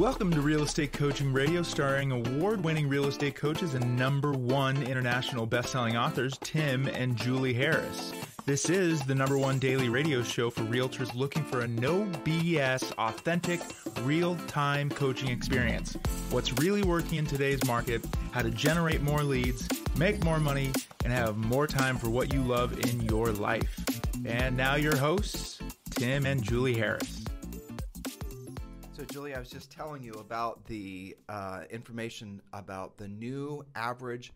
Welcome to Real Estate Coaching Radio, starring award winning real estate coaches and number one international best selling authors, Tim and Julie Harris. This is the number one daily radio show for realtors looking for a no BS, authentic, real time coaching experience. What's really working in today's market, how to generate more leads, make more money, and have more time for what you love in your life. And now, your hosts, Tim and Julie Harris. So, Julie, I was just telling you about the uh, information about the new average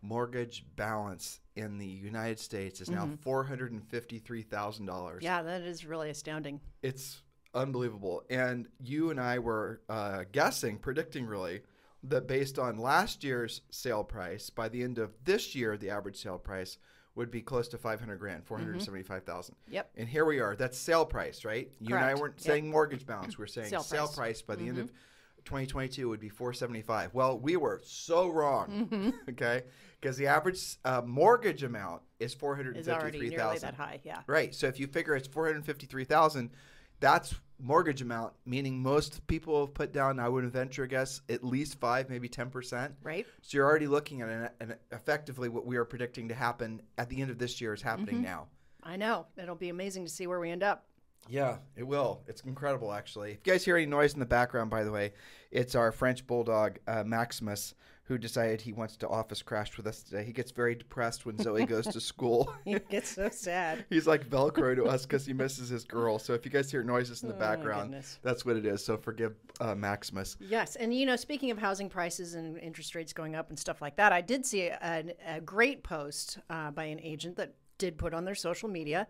mortgage balance in the United States is now four hundred and fifty-three thousand dollars. Yeah, that is really astounding. It's unbelievable. And you and I were uh, guessing, predicting really, that based on last year's sale price, by the end of this year, the average sale price would be close to 500 grand, 475,000. Mm-hmm. Yep. And here we are. That's sale price, right? You and I weren't Yep. saying mortgage balance. We're saying Sale sale, price. price. by the end of mm-hmm. 2022 would be 475. Well, we were so wrong, mm-hmm. okay? Because the average uh, mortgage amount is 453,000. Is already nearly 453,000. that high. Yeah. Right. So if you figure it's 453,000, that's mortgage amount, meaning most people have put down, I would venture guess, at least 5, maybe 10%. Right. So you're already looking at an, an effectively what we are predicting to happen at the end of this year is happening now. I know. It'll be amazing to see where we end up. Yeah, it will. It's incredible, actually. If you guys hear any noise in the background, by the way, it's our French bulldog, uh, Maximus, who decided he wants to office crash with us today. He gets very depressed when Zoe goes to school. he gets so sad. He's like Velcro to us because he misses his girl. So if you guys hear noises in the Oh, background, that's what it is. So forgive uh, Maximus. Yes, and you know, speaking of housing prices and interest rates going up and stuff like that, I did see a, a great post uh, by an agent that did put on their social media,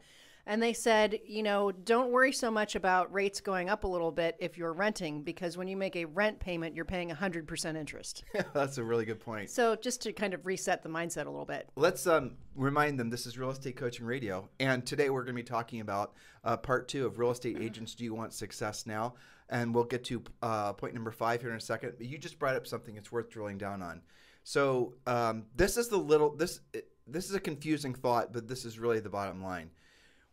and they said, you know, don't worry so much about rates going up a little bit if you're renting, because when you make a rent payment, you're paying 100% interest. that's a really good point. so just to kind of reset the mindset a little bit. Let's um, remind them this is Real Estate Coaching Radio. And today we're going to be talking about uh, part two of Real Estate Agents Do You Want Success Now? And we'll get to uh, point number five here in a second. But you just brought up something that's worth drilling down on. So um, this is the little, this, this is a confusing thought, but this is really the bottom line.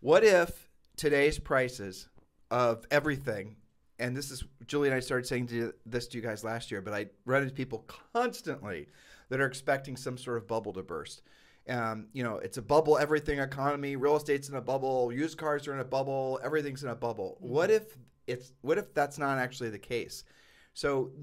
What if today's prices of everything, and this is Julie and I started saying to this to you guys last year, but I run into people constantly that are expecting some sort of bubble to burst. Um, you know, it's a bubble everything economy. Real estate's in a bubble. Used cars are in a bubble. Everything's in a bubble. What if it's what if that's not actually the case? So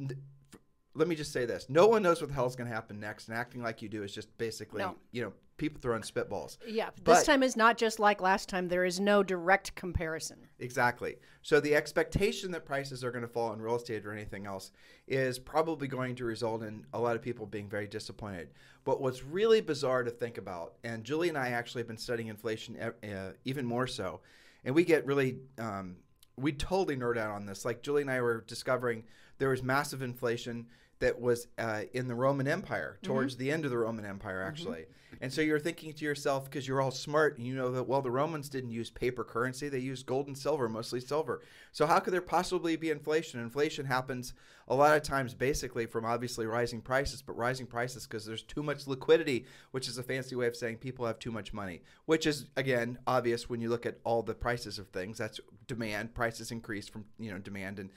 let me just say this: no one knows what the hell is going to happen next, and acting like you do is just basically, No. you know, people throwing spitballs. Yeah, but, this time is not just like last time. There is no direct comparison. Exactly. So the expectation that prices are going to fall in real estate or anything else is probably going to result in a lot of people being very disappointed. But what's really bizarre to think about, and Julie and I actually have been studying inflation uh, even more so, and we get really, um, we totally nerd out on this. Like Julie and I were discovering there was massive inflation that was uh, in the Roman Empire towards the end of the Roman Empire, actually. And so you're thinking to yourself, because you're all smart, and you know that, well, the Romans didn't use paper currency, they used gold and silver, mostly silver. So how could there possibly be inflation? Inflation happens a lot of times basically from obviously rising prices, but rising prices because there's too much liquidity, which is a fancy way of saying people have too much money, which is, again, obvious when you look at all the prices of things. That's demand, prices increase from, you know, demand and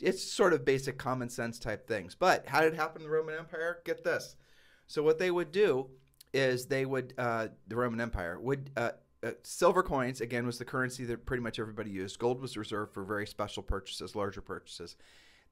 it's sort of basic common sense type things. But how did it happen in the Roman Empire? Get this. So what they would do is they would uh, the Roman Empire would uh, uh, silver coins again was the currency that pretty much everybody used. Gold was reserved for very special purchases, larger purchases.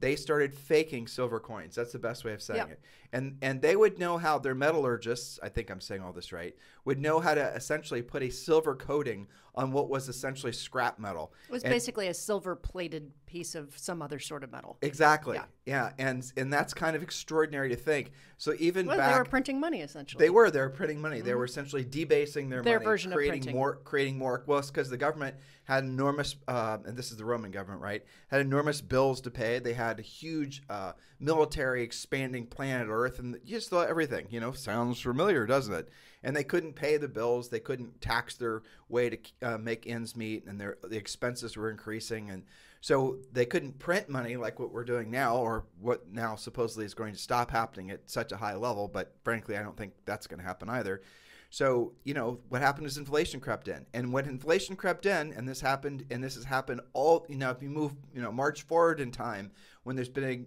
They started faking silver coins. That's the best way of saying Yeah. it. And and they would know how their metallurgists, I think I'm saying all this right, would know how to essentially put a silver coating on what was essentially scrap metal. It was And- basically a silver plated piece of some other sort of metal. Exactly. Yeah. Yeah. And and that's kind of extraordinary to think. So even Well, back they were printing money essentially. they were they were printing money. They were essentially debasing their, Their money, version of creating printing. more creating more. Well, it's because the government had enormous, uh, and this is the Roman government, right? Had enormous bills to pay. They had a huge uh, military expanding planet Earth, and you just thought everything. You know, sounds familiar, doesn't it? And they couldn't pay the bills. They couldn't tax their way to uh, make ends meet, and their the expenses were increasing, and so they couldn't print money like what we're doing now, or what now supposedly is going to stop happening at such a high level. But frankly, I don't think that's going to happen either. So, you know, what happened is inflation crept in. And when inflation crept in, and this happened, and this has happened all, you know, if you move, you know, march forward in time, when there's been a,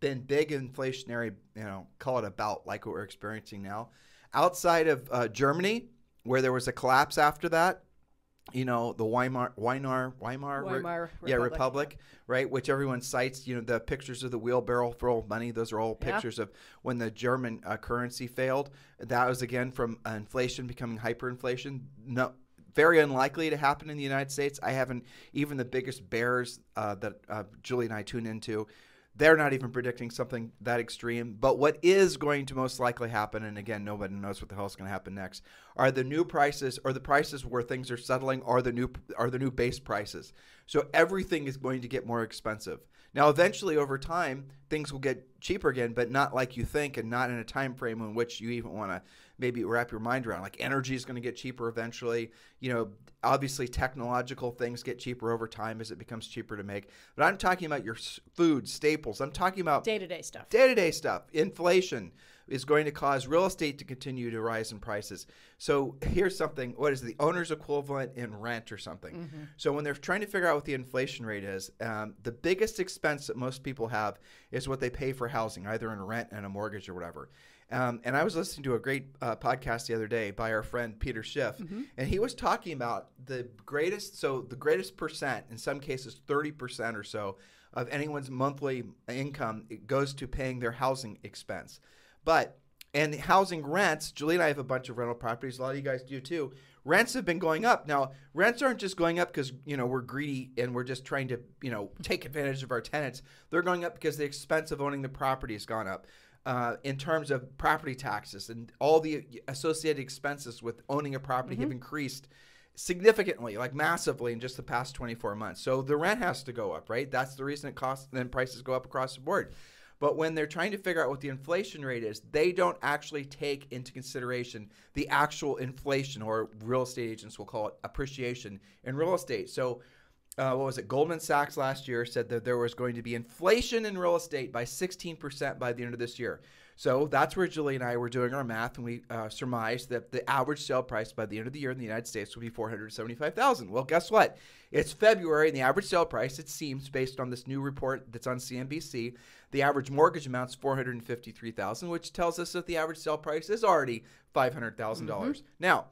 been big inflationary, you know, call it a bout like what we're experiencing now, outside of uh, Germany, where there was a collapse after that, you know the Weimar Weimar Weimar, Weimar yeah Republic, Republic right which everyone cites you know the pictures of the wheelbarrow full of money those are all Yeah. pictures of when the German uh, currency failed. That was again from uh, inflation becoming hyperinflation. No very unlikely to happen in the United States. I haven't even the biggest bears uh, that uh, Julie and I tune into they're not even predicting something that extreme. But what is going to most likely happen, and again, nobody knows what the hell is going to happen next, are the new prices or the prices where things are settling are the new are the new base prices. So everything is going to get more expensive. Now, eventually, over time, things will get cheaper again, but not like you think, and not in a time frame in which you even want to maybe wrap your mind around. Like energy is going to get cheaper eventually. You know, obviously, technological things get cheaper over time as it becomes cheaper to make. But I'm talking about your food staples. I'm talking about Day to day stuff. day to day stuff. Inflation is going to cause real estate to continue to rise in prices. So here's something what is the owner's equivalent in rent or something? So when they're trying to figure out what the inflation rate is, um, the biggest expense that most people have is what they pay for housing, either in rent and a mortgage or whatever. Um, and I was listening to a great uh, podcast the other day by our friend Peter Schiff, and he was talking about the greatest, so the greatest percent, in some cases 30% or so, of anyone's monthly income it goes to paying their housing expense. But and the housing rents, Julie and I have a bunch of rental properties. A lot of you guys do too. Rents have been going up. Now, rents aren't just going up because you know we're greedy and we're just trying to you know take advantage of our tenants. They're going up because the expense of owning the property has gone up. Uh, in terms of property taxes and all the associated expenses with owning a property have increased significantly, like massively, in just the past 24 months. So the rent has to go up, right? That's the reason it costs. Then prices go up across the board. But when they're trying to figure out what the inflation rate is, they don't actually take into consideration the actual inflation, or real estate agents will call it appreciation in real estate. So, uh, what was it? Goldman Sachs last year said that there was going to be inflation in real estate by 16% by the end of this year. So that's where Julie and I were doing our math, and we uh, surmised that the average sale price by the end of the year in the United States would be 475,000. Well, guess what? It's February, and the average sale price, it seems, based on this new report that's on CNBC, the average mortgage amount's 453,000, which tells us that the average sale price is already $500,000. dollars Now,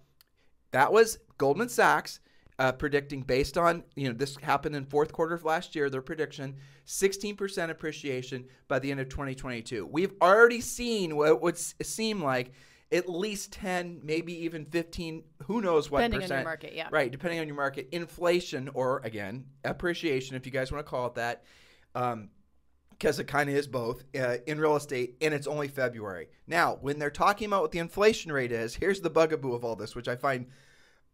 that was Goldman Sachs uh, predicting based on you know this happened in fourth quarter of last year. Their prediction: 16% appreciation by the end of 2022. We've already seen what would seem like at least 10, maybe even 15. Who knows what Depending on your percent? market, yeah. Right, depending on your market, inflation or again appreciation, if you guys want to call it that. Um, because it kind of is both uh, in real estate, and it's only February. Now, when they're talking about what the inflation rate is, here's the bugaboo of all this, which I find,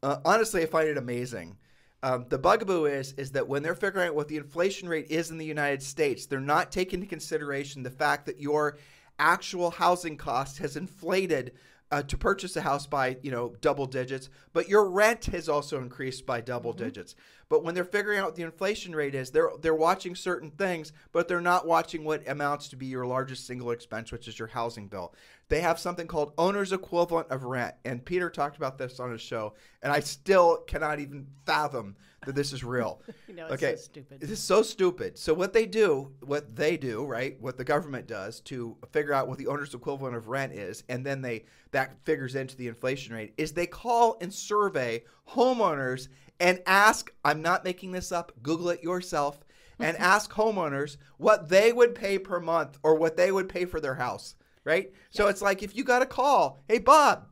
uh, honestly, I find it amazing. Um, the bugaboo is is that when they're figuring out what the inflation rate is in the United States, they're not taking into consideration the fact that your actual housing cost has inflated uh, to purchase a house by you know double digits, but your rent has also increased by double digits. But when they're figuring out what the inflation rate is, they're they're watching certain things, but they're not watching what amounts to be your largest single expense, which is your housing bill. They have something called owner's equivalent of rent, and Peter talked about this on his show, and I still cannot even fathom that this is real. You know, it's okay, so stupid. This is so stupid. So what they do, what they do, right? What the government does to figure out what the owner's equivalent of rent is, and then they that figures into the inflation rate, is they call and survey homeowners and ask. I'm not making this up. Google it yourself and ask homeowners what they would pay per month or what they would pay for their house. Right. So it's like if you got a call, hey Bob,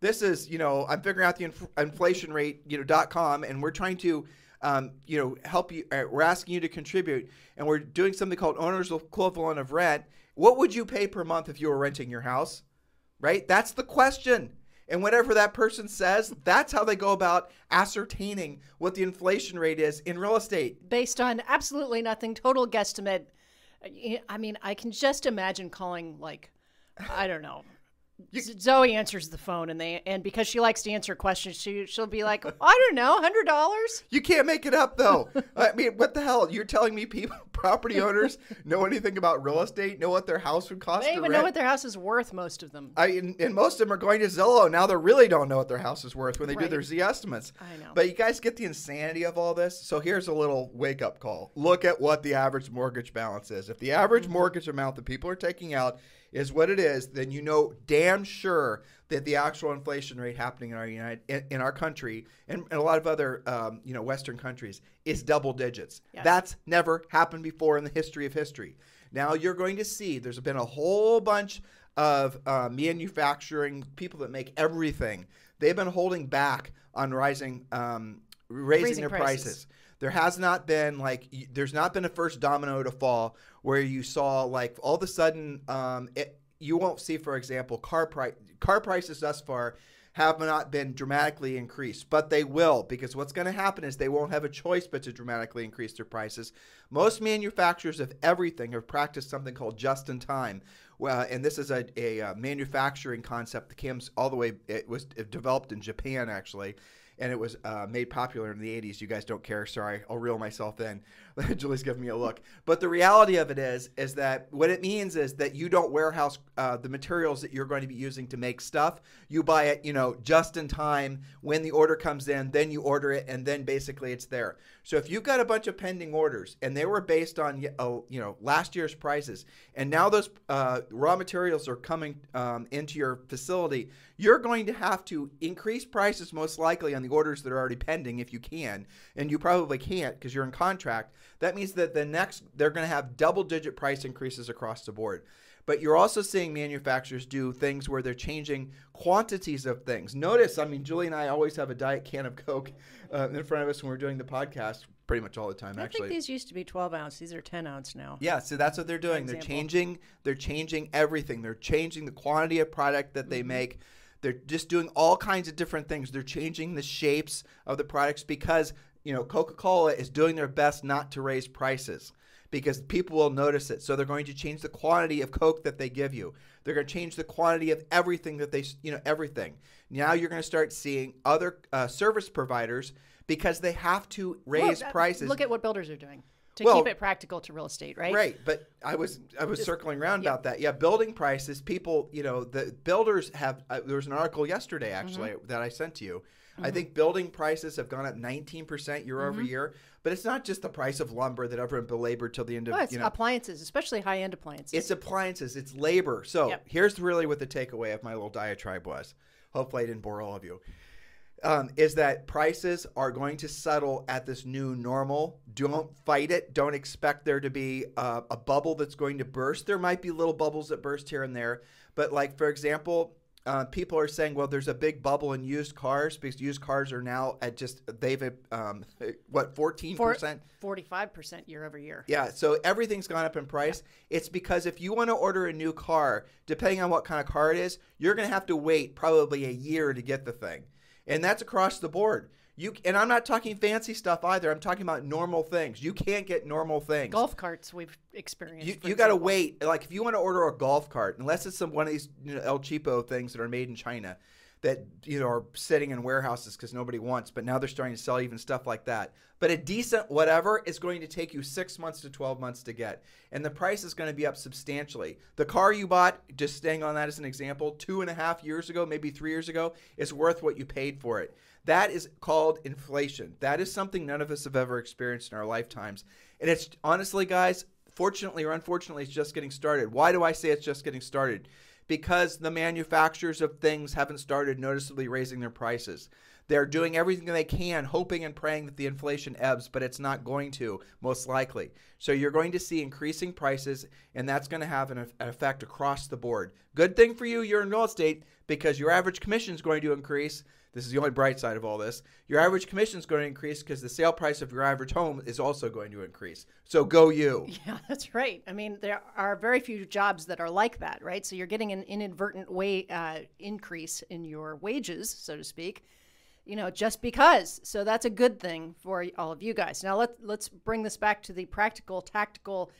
this is you know i'm figuring out the inf- inflation rate you know dot com and we're trying to um, you know help you uh, we're asking you to contribute and we're doing something called owner's equivalent of rent. What would you pay per month if you were renting your house? Right? That's the question. And whatever that person says that's how they go about ascertaining what the inflation rate is in real estate. Based on absolutely nothing, total guesstimate. I mean, I can just imagine calling like, I don't know, Zoe answers the phone, and they and because she likes to answer questions, she she'll be like, I don't know, hundred dollars. You can't make it up though. I mean, what the hell? You're telling me people, property owners, know anything about real estate? Know what their house would cost? They even rent? know what their house is worth. Most of them. I and, and most of them are going to Zillow now. They really don't know what their house is worth when they do their Zestimates. I know. But you guys get the insanity of all this. So here's a little wake up call. Look at what the average mortgage balance is. If the average Mm-hmm. mortgage amount that people are taking out is what it is, then you know damn sure that the actual inflation rate happening in our United in, our country and, and a lot of other um, you know Western countries is double digits. Yes. That's never happened before in the history of history. Now you're going to see there's been a whole bunch of uh, manufacturing people that make everything. They've been holding back on rising, um, raising, Raising their prices. prices. There has not been like y- there's not been a first domino to fall where you saw like all of a sudden um, it, you won't see, for example, car price car prices thus far have not been dramatically increased, but they will because what's going to happen is they won't have a choice but to dramatically increase their prices. Most manufacturers of everything have practiced something called just in time. Well, and this is a, a, uh manufacturing concept that comes all the way. It was developed in Japan actually, and it was uh, made popular in the 80s. You guys don't care. Sorry, I'll reel myself in. Julie's giving me a look. But the reality of it is, is that what it means is that you don't warehouse uh, the materials that you're going to be using to make stuff. You buy it, you know, just in time when the order comes in. Then you order it, and then basically it's there. So if you've got a bunch of pending orders and they were based on, uh, you know, last year's prices, and now those uh, raw materials are coming um, into your facility, you're going to have to increase prices most likely on the orders that are already pending if you can, and you probably can't because you're in contract. That means that the next they're going to have double digit price increases across the board. But you're also seeing manufacturers do things where they're changing quantities of things. Notice, I mean, Julie and I always have a diet can of Coke uh, in front of us when we're doing the podcast, pretty much all the time, actually. I actually. think these used to be 12 ounce. These are 10 ounce now. Yeah, so that's what they're doing. They're changing. They're changing everything. They're changing the quantity of product that Mm-hmm. they make. They're just doing all kinds of different things. They're changing the shapes of the products because you know Coca-Cola is doing their best not to raise prices because people will notice it. So they're going to change the quantity of Coke that they give you. They're going to change the quantity of everything that they, you know, everything. Now you're going to start seeing other uh, service providers because they have to raise uh, prices. Look at what builders are doing to Well, keep it practical to real estate, right? Right, but I was I was circling around about that. Yeah, building prices. People, you know, the builders have. Uh, there was an article yesterday actually Mm-hmm. that I sent to you. I think building prices have gone up 19% year Mm-hmm. over year, but it's not just the price of lumber that everyone belabored till the end of Oh, it's you know. appliances, especially high end appliances. It's appliances, it's labor. So Yep. here's really what the takeaway of my little diatribe was. Hopefully, I didn't bore all of you. Um, is that prices are going to settle at this new normal. Don't fight it. Don't expect there to be uh, a bubble that's going to burst. There might be little bubbles that burst here and there. But, like, for example, uh, people are saying, well, there's a big bubble in used cars because used cars are now at just, they've, um, what, 14%? For- 45% year over year. Yeah, so everything's gone up in price. It's because if you want to order a new car, depending on what kind of car it is, you're going to have to wait probably a year to get the thing. And that's across the board. You and I'm not talking fancy stuff either. I'm talking about normal things. You can't get normal things. Golf carts we've experienced. You, you got to wait. Like if you want to order a golf cart, unless it's some one of these you know, El Cheapo things that are made in China, that you know are sitting in warehouses because nobody wants. But now they're starting to sell even stuff like that. But a decent whatever is going to take you six months to twelve months to get, and the price is going to be up substantially. The car you bought, just staying on that as an example, two and a half years ago, maybe three years ago, is worth what you paid for it. That is called inflation. That is something none of us have ever experienced in our lifetimes. And it's honestly, guys, fortunately or unfortunately, it's just getting started. Why do I say it's just getting started? Because the manufacturers of things haven't started noticeably raising their prices. They're doing everything they can, hoping and praying that the inflation ebbs, but it's not going to, most likely. So you're going to see increasing prices, and that's going to have an, effect across the board. Good thing for you, you're in real estate, because your average commission is going to increase. This is the only bright side of all this. Your average commission is going to increase because the sale price of your average home is also going to increase. So go you. Yeah, that's right. I mean, there are very few jobs that are like that, right? So you're getting an inadvertent way uh, increase in your wages, so to speak. You know, just because. So that's a good thing for all of you guys. Now let's let's bring this back to the practical, tactical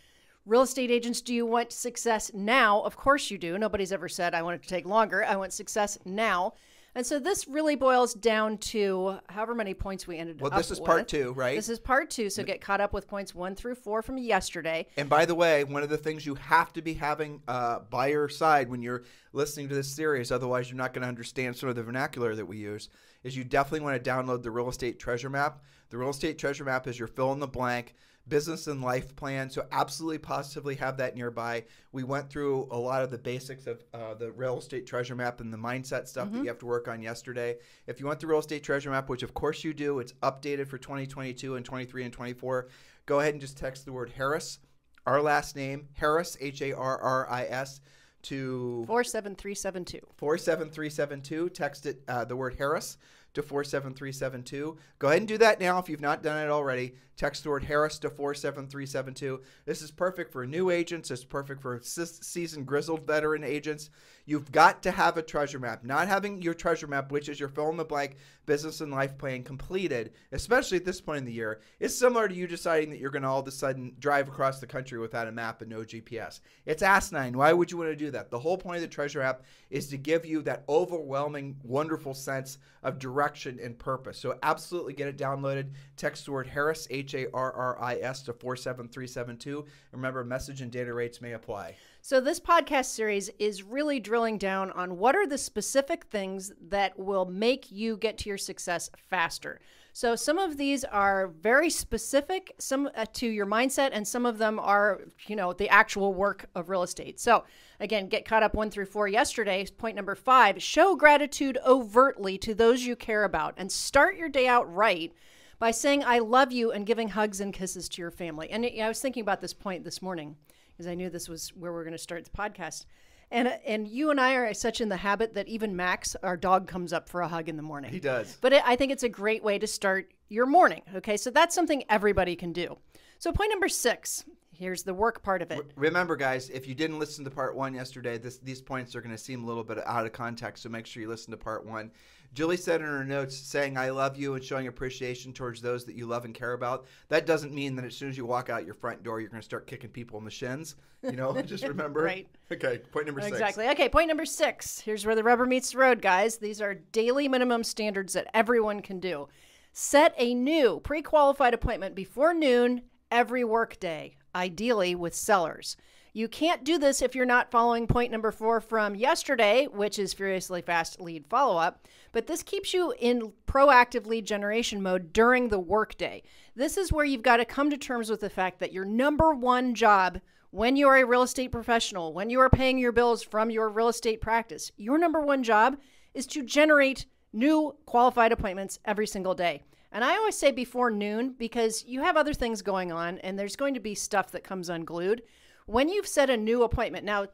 Real estate agents, do you want success now? Of course you do. Nobody's ever said, I want it to take longer. I want success now. And so this really boils down to however many points we ended Well, up Well, this is part with. two, right? This is part two. So get caught up with points one through four from yesterday. And by the way, one of the things you have to be having uh, by your side when you're listening to this series, otherwise you're not going to understand some of the vernacular that we use, is you definitely want to download the real estate treasure map. The real estate treasure map is your fill in the blank business and life plan. So absolutely positively have that nearby. We went through a lot of the basics of uh, the real estate treasure map and the mindset stuff that you have to work on yesterday. If you want the real estate treasure map, which of course you do, it's updated for 2022 and 23 and 24. Go ahead and just text the word Harris, our last name, Harris, H A R R I S, to 47372. 47372. Text it uh, the word Harris to 47372. Go ahead and do that now if you've not done it already. Text word Harris to 47372. This is perfect for new agents. It's perfect for seasoned, grizzled veteran agents. You've got to have a treasure map. Not having your treasure map, which is your fill in the blank business and life plan completed, especially at this point in the year, is similar to you deciding that you're going to all of a sudden drive across the country without a map and no GPS. It's asinine. Why would you want to do that? The whole point of the treasure map is to give you that overwhelming, wonderful sense of direction and purpose. So absolutely get it downloaded. Text word Harris, H A R R I S, to 47372. Remember, message and data rates may apply. So, this podcast series is really drilling down on what are the specific things that will make you get to your success faster. So, some of these are very specific some uh, to your mindset, and some of them are, you know, the actual work of real estate. So, again, get caught up one through four yesterday. Point number five show gratitude overtly to those you care about and start your day out right by saying, I love you and giving hugs and kisses to your family. And I was thinking about this point this morning because I knew this was where we are going to start the podcast. And, and you and I are such in the habit that even Max, our dog, comes up for a hug in the morning. He does. But it, I think it's a great way to start your morning. Okay, so that's something everybody can do. So, point number six here's the work part of it. Remember, guys, if you didn't listen to part one yesterday, this, these points are going to seem a little bit out of context, so make sure you listen to part one. Julie said in her notes, saying, I love you and showing appreciation towards those that you love and care about. That doesn't mean that as soon as you walk out your front door, you're going to start kicking people in the shins. You know, just remember. Right. Okay, point number six. Exactly. Okay, point number six. Here's where the rubber meets the road, guys. These are daily minimum standards that everyone can do. Set a new pre qualified appointment before noon every workday, ideally with sellers. You can't do this if you're not following point number four from yesterday, which is furiously fast lead follow up. But this keeps you in proactive lead generation mode during the workday. This is where you've got to come to terms with the fact that your number one job when you are a real estate professional, when you are paying your bills from your real estate practice, your number one job is to generate new qualified appointments every single day. And I always say before noon because you have other things going on and there's going to be stuff that comes unglued. When you've set a new appointment, now,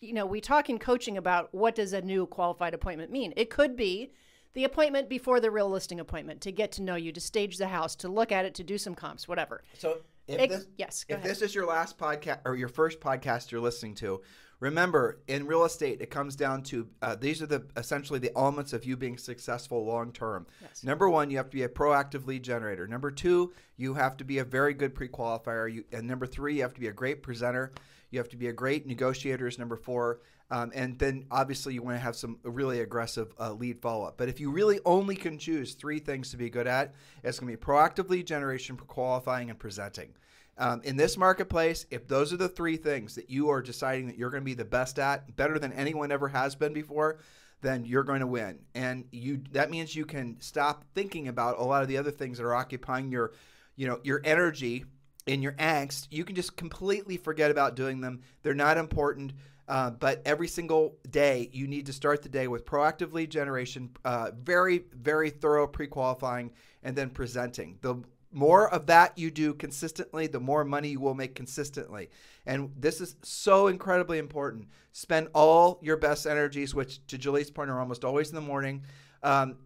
you know, we talk in coaching about what does a new qualified appointment mean? It could be the appointment before the real listing appointment to get to know you, to stage the house, to look at it, to do some comps, whatever. So if Ex- this, yes, go if ahead. this is your last podcast or your first podcast you're listening to, remember in real estate it comes down to uh, these are the essentially the elements of you being successful long term. Yes. Number one, you have to be a proactive lead generator. Number two, you have to be a very good pre-qualifier. You, and number three, you have to be a great presenter. You have to be a great negotiator. Is number four. Um, and then obviously you want to have some really aggressive uh, lead follow up. But if you really only can choose three things to be good at, it's going to be proactive lead generation, qualifying, and presenting. Um, in this marketplace, if those are the three things that you are deciding that you're going to be the best at, better than anyone ever has been before, then you're going to win. And you that means you can stop thinking about a lot of the other things that are occupying your, you know, your energy and your angst. You can just completely forget about doing them. They're not important. Uh, but every single day, you need to start the day with proactive lead generation, uh, very, very thorough pre qualifying, and then presenting. The more of that you do consistently, the more money you will make consistently. And this is so incredibly important. Spend all your best energies, which to Julie's point are almost always in the morning. Um,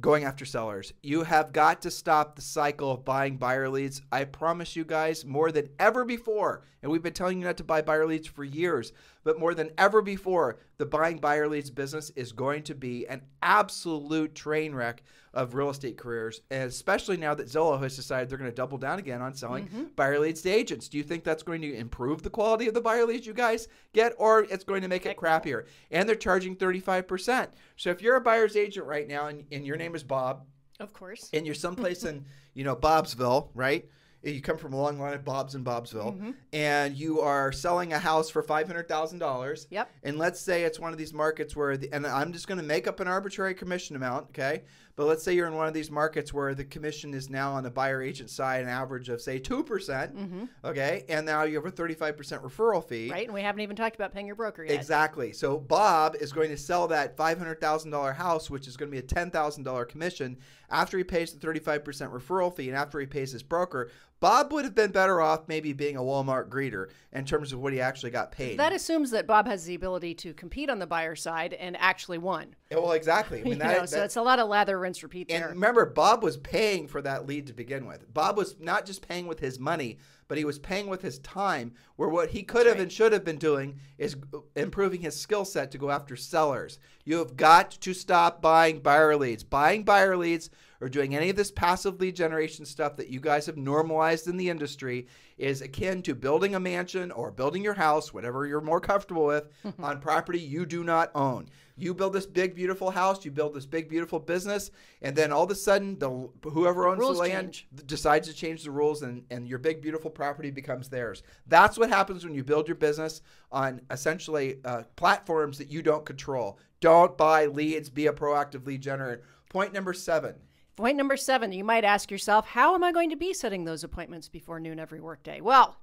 going after sellers. You have got to stop the cycle of buying buyer leads. I promise you guys, more than ever before, and we've been telling you not to buy buyer leads for years, but more than ever before, the buying buyer leads business is going to be an absolute train wreck of real estate careers, and especially now that Zillow has decided they're going to double down again on selling Mm-hmm. buyer leads to agents. Do you think that's going to improve the quality of the buyer leads you guys get, or it's going to make it crappier? And they're charging 35%. So if you're a buyer's agent right now and, and your name is Bob, Of course. and you're someplace in, you know, Bobsville, right? You come from a long line of Bobs in Bobsville, Mm-hmm. and you are selling a house for five hundred thousand dollars. Yep. And let's say it's one of these markets where, the, and I'm just going to make up an arbitrary commission amount, okay? But let's say you're in one of these markets where the commission is now on the buyer agent side an average of say two percent, mm-hmm. okay? And now you have a thirty-five percent referral fee. Right? And we haven't even talked about paying your broker yet. Exactly. So Bob is going to sell that five hundred thousand dollar house, which is going to be a ten thousand dollar commission, after he pays the thirty five percent referral fee and after he pays his broker. Bob would have been better off maybe being a Walmart greeter in terms of what he actually got paid. That assumes that Bob has the ability to compete on the buyer side and actually won. Yeah, well, exactly. I mean, that, know, so that- it's a lot of lather, rinse, repeat and there. remember, Bob was paying for that lead to begin with. Bob was not just paying with his money, but he was paying with his time. Where what he could have right. and should have been doing is improving his skill set to go after sellers. You have got to stop buying buyer leads. Buying buyer leads or doing any of this passive lead generation stuff that you guys have normalized in the industry is akin to building a mansion or building your house, whatever you're more comfortable with, on property you do not own. You build this big beautiful house, you build this big beautiful business, and then all of a sudden, the whoever owns rules the land change. decides to change the rules, and, and your big beautiful property becomes theirs. That's what happens when you build your business on essentially uh, platforms that you don't control. Don't buy leads. Be a proactive lead generator. Point number seven. Point number seven, you might ask yourself, how am I going to be setting those appointments before noon every workday? Well,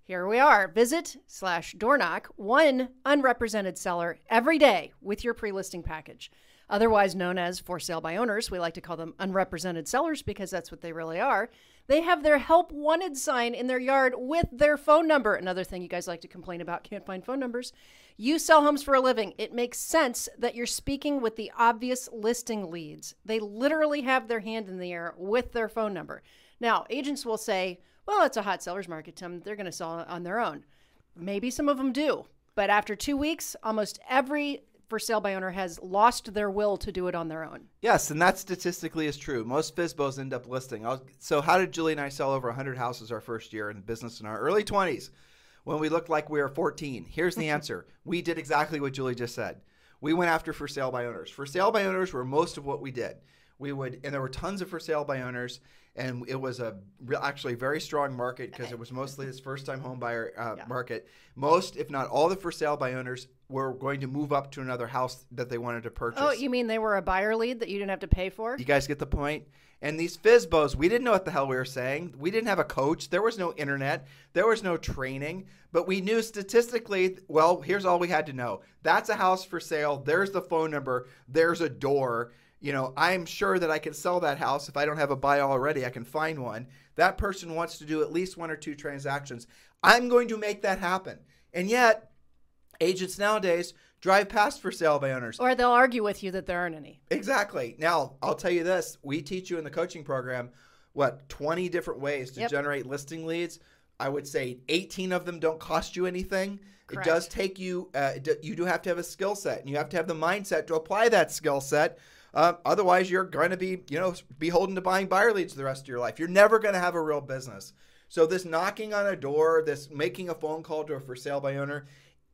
here we are. Visit slash door knock one unrepresented seller every day with your pre listing package. Otherwise known as for sale by owners, we like to call them unrepresented sellers because that's what they really are. They have their help wanted sign in their yard with their phone number. Another thing you guys like to complain about can't find phone numbers. You sell homes for a living. It makes sense that you're speaking with the obvious listing leads. They literally have their hand in the air with their phone number. Now, agents will say, well, it's a hot seller's market, Tim. They're going to sell on their own. Maybe some of them do. But after two weeks, almost every for sale by owner has lost their will to do it on their own. Yes, and that statistically is true. Most FSBOs end up listing. So, how did Julie and I sell over 100 houses our first year in business in our early 20s when we looked like we were 14? Here's the answer we did exactly what Julie just said. We went after for sale by owners. For sale by owners were most of what we did. We would, and there were tons of for sale by owners, and it was a real, actually very strong market because it was mostly this first time home buyer uh, market. Most, if not all, the for sale by owners were going to move up to another house that they wanted to purchase. Oh, you mean they were a buyer lead that you didn't have to pay for? You guys get the point? And these FSBOs, we didn't know what the hell we were saying. We didn't have a coach. There was no internet. There was no training. But we knew statistically, well, here's all we had to know. That's a house for sale. There's the phone number. There's a door. You know, I'm sure that I can sell that house. If I don't have a buy already, I can find one. That person wants to do at least one or two transactions. I'm going to make that happen. And yet, agents nowadays drive past for sale by owners. Or they'll argue with you that there aren't any. Exactly. Now, I'll tell you this we teach you in the coaching program what 20 different ways to Yep. generate listing leads. I would say 18 of them don't cost you anything. Correct. It does take you, uh, you do have to have a skill set and you have to have the mindset to apply that skill set. Uh, otherwise, you're going to be, you know, beholden to buying buyer leads the rest of your life. You're never going to have a real business. So, this knocking on a door, this making a phone call to a for sale by owner,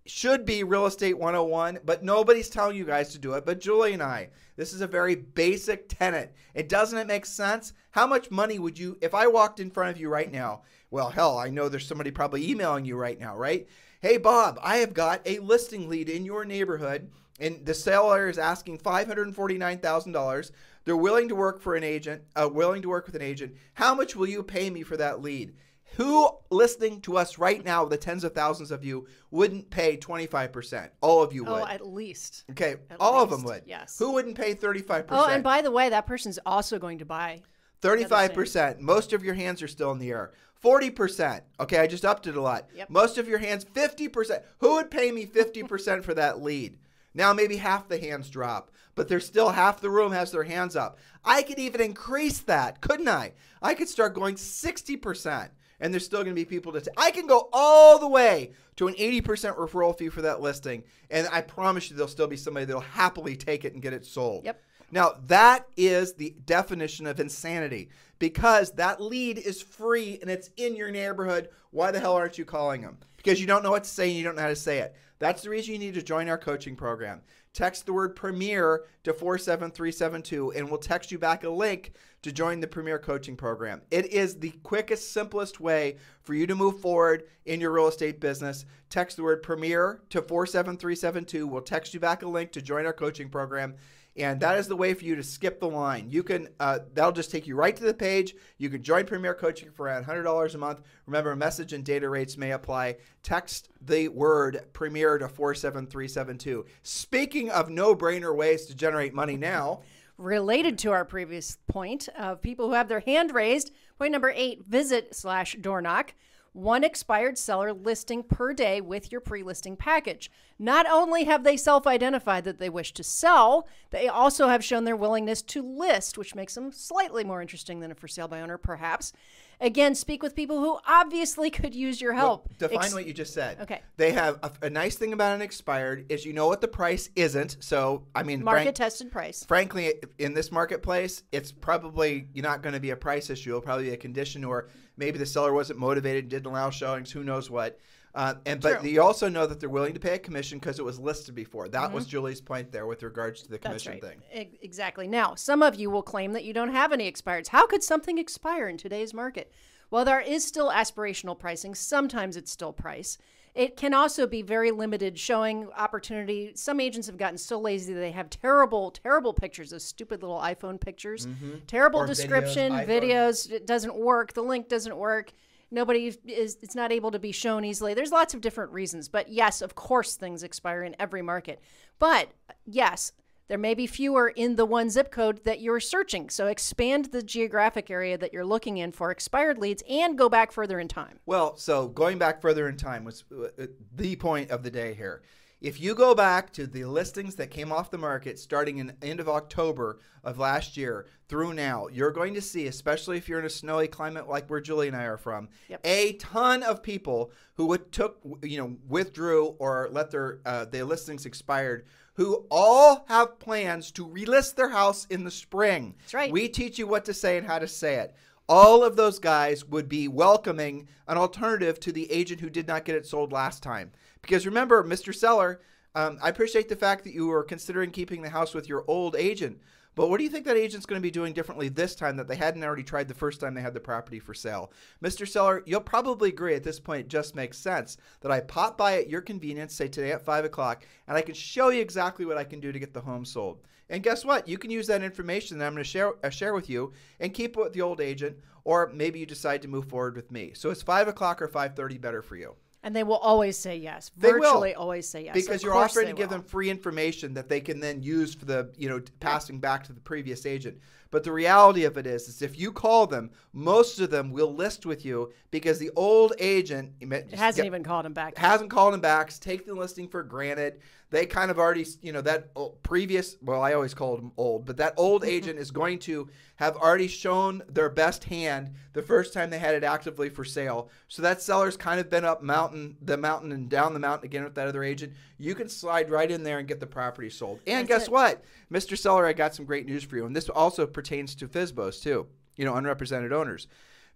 should be real estate 101, but nobody's telling you guys to do it. But Julie and I, this is a very basic tenet. It doesn't it make sense? How much money would you, if I walked in front of you right now? Well, hell, I know there's somebody probably emailing you right now, right? Hey, Bob, I have got a listing lead in your neighborhood, and the seller is asking $549,000. They're willing to work for an agent, uh, willing to work with an agent. How much will you pay me for that lead? Who listening to us right now, the tens of thousands of you, wouldn't pay 25%? All of you oh, would. Oh, at least. okay, at all of them would. yes. Who wouldn't pay 35%? Oh, and by the way, that person's also going to buy. 35%. Most of your hands are still in the air. 40%. Okay, I just upped it a lot. Yep. Most of your hands, 50%. Who would pay me 50% for that lead? Now maybe half the hands drop, but there's still half the room has their hands up. I could even increase that, couldn't I? I could start going 60%, and there's still going to be people to. T- I can go all the way to an 80% referral fee for that listing, and I promise you there'll still be somebody that'll happily take it and get it sold. Yep. Now, that is the definition of insanity because that lead is free and it's in your neighborhood. Why the hell aren't you calling them? Because you don't know what to say and you don't know how to say it. That's the reason you need to join our coaching program. Text the word Premier to 47372 and we'll text you back a link to join the Premier Coaching Program. It is the quickest, simplest way for you to move forward in your real estate business. Text the word Premier to 47372. We'll text you back a link to join our coaching program and that is the way for you to skip the line. You can uh, that'll just take you right to the page. You can join Premier Coaching for around hundred dollars a month. Remember, message and data rates may apply. Text the word Premier to four seven three seven two. Speaking of no-brainer ways to generate money now. Related to our previous point of people who have their hand raised, point number eight: visit slash door knock one expired seller listing per day with your pre listing package. Not only have they self identified that they wish to sell, they also have shown their willingness to list, which makes them slightly more interesting than a for sale by owner, perhaps. Again, speak with people who obviously could use your help. Well, define Ex- what you just said. Okay. They have a, a, nice thing about an expired is you know what the price isn't. So I mean, market tested price. Frankly, in this marketplace, it's probably you're not going to be a price issue. It'll probably be a condition, or maybe the seller wasn't motivated, didn't allow showings. Who knows what? Uh, and but True. you also know that they're willing to pay a commission because it was listed before. That mm-hmm. was Julie's point there with regards to the commission right. thing. exactly. Now, some of you will claim that you don't have any expireds. How could something expire in today's market? While there is still aspirational pricing, sometimes it's still price. It can also be very limited, showing opportunity. Some agents have gotten so lazy that they have terrible, terrible pictures, those stupid little iPhone pictures. Mm-hmm. Terrible or description, videos, videos. It doesn't work. The link doesn't work. Nobody is, it's not able to be shown easily. There's lots of different reasons. But yes, of course, things expire in every market. But yes, there may be fewer in the one zip code that you're searching. So expand the geographic area that you're looking in for expired leads and go back further in time. Well, so going back further in time was uh, the point of the day here. If you go back to the listings that came off the market starting in end of October of last year through now, you're going to see, especially if you're in a snowy climate like where Julie and I are from, yep. a ton of people who took you know withdrew or let their uh, their listings expired who all have plans to relist their house in the spring. That's right. We teach you what to say and how to say it. All of those guys would be welcoming an alternative to the agent who did not get it sold last time. Because remember, Mr. Seller, um, I appreciate the fact that you were considering keeping the house with your old agent. But what do you think that agent's going to be doing differently this time that they hadn't already tried the first time they had the property for sale? Mr. Seller, you'll probably agree at this point it just makes sense that I pop by at your convenience, say today at 5 o'clock, and I can show you exactly what I can do to get the home sold. And guess what? You can use that information that I'm going to share, uh, share with you and keep it with the old agent, or maybe you decide to move forward with me. So it's 5 o'clock or 5.30 better for you. And they will always say yes. They Virtually will. always say yes. Because you're offering to give them free information that they can then use for the, you know, passing back to the previous agent. But the reality of it is, is if you call them, most of them will list with you because the old agent hasn't get, even called them back. Hasn't called them back. Take the listing for granted they kind of already, you know, that previous, well, I always called them old, but that old agent is going to have already shown their best hand the first time they had it actively for sale. So that seller's kind of been up mountain, the mountain and down the mountain again with that other agent. You can slide right in there and get the property sold. And That's guess it. what? Mr. Seller, I got some great news for you. And this also pertains to FSBOs too, you know, unrepresented owners.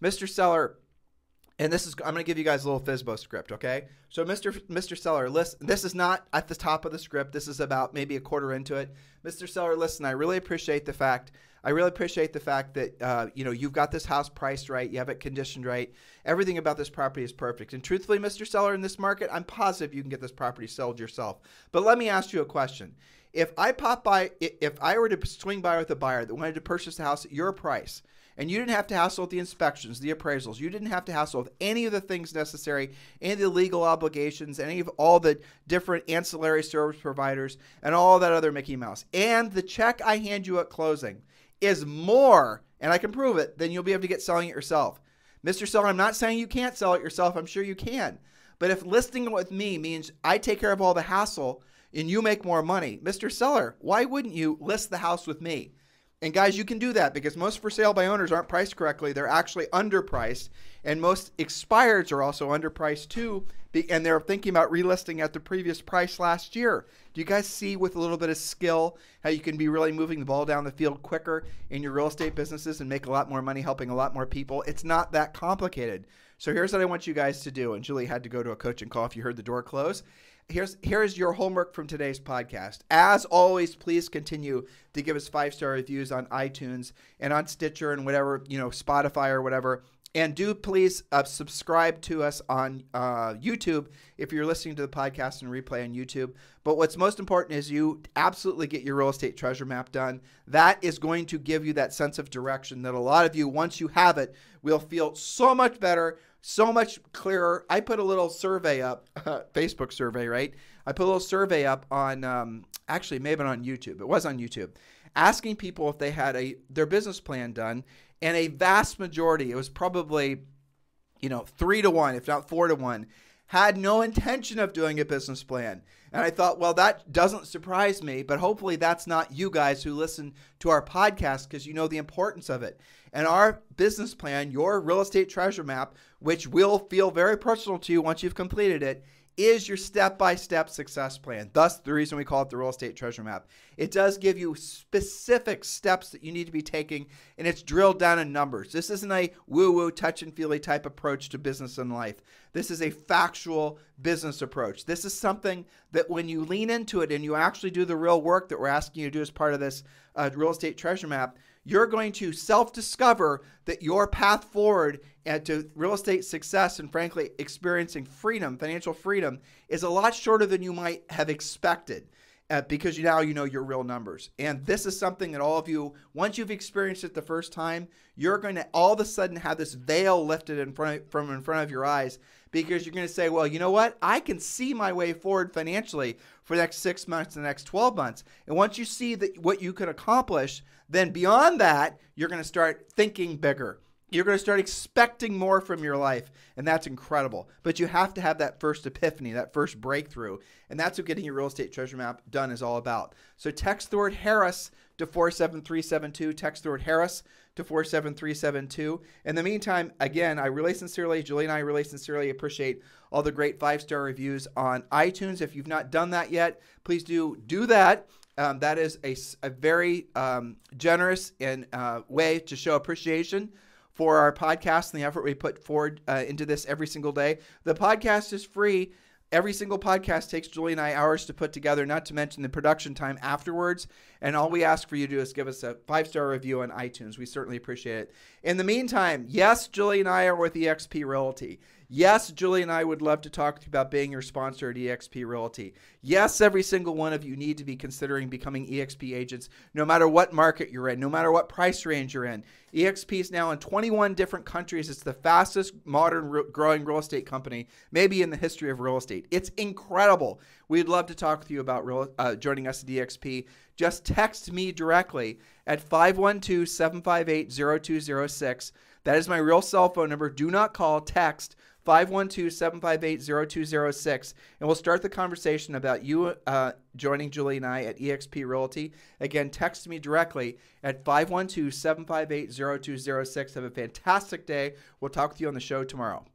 Mr. Seller, and this is I'm going to give you guys a little FSBO script, okay? So, Mr. Mr. Seller, listen. This is not at the top of the script. This is about maybe a quarter into it. Mr. Seller, listen. I really appreciate the fact. I really appreciate the fact that uh, you know you've got this house priced right. You have it conditioned right. Everything about this property is perfect. And truthfully, Mr. Seller, in this market, I'm positive you can get this property sold yourself. But let me ask you a question. If I pop by, if I were to swing by with a buyer that wanted to purchase the house at your price and you didn't have to hassle with the inspections, the appraisals. You didn't have to hassle with any of the things necessary, any of the legal obligations, any of all the different ancillary service providers, and all that other Mickey Mouse. And the check I hand you at closing is more, and I can prove it, than you'll be able to get selling it yourself. Mr. Seller, I'm not saying you can't sell it yourself. I'm sure you can. But if listing it with me means I take care of all the hassle, and you make more money. Mr. Seller, why wouldn't you list the house with me? And guys, you can do that because most for sale by owners aren't priced correctly. They're actually underpriced. And most expireds are also underpriced too. And they're thinking about relisting at the previous price last year. Do you guys see with a little bit of skill how you can be really moving the ball down the field quicker in your real estate businesses and make a lot more money helping a lot more people? It's not that complicated. So here's what I want you guys to do. And Julie had to go to a coaching call if you heard the door close here's here's your homework from today's podcast. As always, please continue to give us five star reviews on iTunes and on Stitcher and whatever you know Spotify or whatever. And do please uh, subscribe to us on uh, YouTube if you're listening to the podcast and replay on YouTube. But what's most important is you absolutely get your real estate treasure map done. That is going to give you that sense of direction that a lot of you, once you have it, will feel so much better so much clearer. I put a little survey up, Facebook survey, right? I put a little survey up on, um, actually, maybe on YouTube. It was on YouTube, asking people if they had a their business plan done, and a vast majority, it was probably, you know, three to one, if not four to one, had no intention of doing a business plan. And I thought, well, that doesn't surprise me, but hopefully that's not you guys who listen to our podcast because you know the importance of it. And our business plan, your real estate treasure map, which will feel very personal to you once you've completed it, is your step by step success plan. Thus, the reason we call it the real estate treasure map. It does give you specific steps that you need to be taking, and it's drilled down in numbers. This isn't a woo woo, touch and feely type approach to business and life. This is a factual business approach. This is something that when you lean into it and you actually do the real work that we're asking you to do as part of this uh, real estate treasure map, you're going to self discover that your path forward to real estate success and frankly experiencing freedom, financial freedom, is a lot shorter than you might have expected. Uh, because now you know your real numbers. And this is something that all of you, once you've experienced it the first time, you're going to all of a sudden have this veil lifted in front of, from in front of your eyes because you're going to say, well, you know what? I can see my way forward financially for the next six months, the next 12 months. And once you see that what you can accomplish, then beyond that, you're going to start thinking bigger. You're going to start expecting more from your life, and that's incredible. But you have to have that first epiphany, that first breakthrough, and that's what getting your real estate treasure map done is all about. So text the word Harris to 47372. Text the word Harris to 47372. In the meantime, again, I really sincerely, Julie and I really sincerely appreciate all the great five star reviews on iTunes. If you've not done that yet, please do do that. Um, that is a, a very um, generous and uh, way to show appreciation for our podcast and the effort we put forward uh, into this every single day. The podcast is free. Every single podcast takes Julie and I hours to put together, not to mention the production time afterwards. And all we ask for you to do is give us a five star review on iTunes. We certainly appreciate it. In the meantime, yes, Julie and I are with eXp Realty. Yes, Julie and I would love to talk to you about being your sponsor at eXp Realty. Yes, every single one of you need to be considering becoming eXp agents, no matter what market you're in, no matter what price range you're in. eXp is now in 21 different countries. It's the fastest modern growing real estate company, maybe in the history of real estate. It's incredible. We'd love to talk with you about real, uh, joining us at eXp. Just text me directly at 512 758 0206. That is my real cell phone number. Do not call, text 512 758 0206. And we'll start the conversation about you uh, joining Julie and I at eXp Realty. Again, text me directly at 512 758 0206. Have a fantastic day. We'll talk with you on the show tomorrow.